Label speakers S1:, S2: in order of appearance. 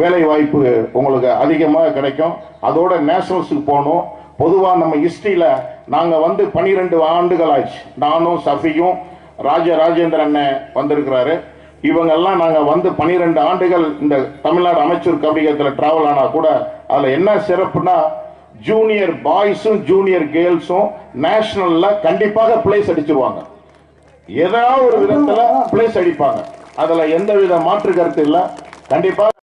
S1: வேலை வாய்ப்பு உங்களுக்கு அதிகமாக கிடைக்கும். அதோட நேஷனல்ஸுக்கு போகணும். பொதுவாக நம்ம ஹிஸ்ட்ரியில் நாங்கள் வந்து பன்னிரெண்டு ஆண்டுகள் ஆச்சு நானும் சஃபியும் ராஜ ராஜேந்திர அண்ணன் வந்திருக்கிறாரு. இவங்கெல்லாம் நாங்கள் வந்து பன்னிரெண்டு ஆண்டுகள் இந்த தமிழ்நாடு அமைச்சர் கபிகத்தில் ட்ராவல் ஆனால் கூட அதில் என்ன சிறப்புனா ஜூனியர் பாய்ஸும் ஜூனியர் கேர்ள்ஸும் நேஷனலில் கண்டிப்பாக பிளேஸ் அடிச்சிருவாங்க. ஏதாவது ஒரு விதத்தில் பிளேஸ் அடிப்பாங்க. அதில் எந்த வித மாற்று கருத்து இல்லை. கண்டிப்பாக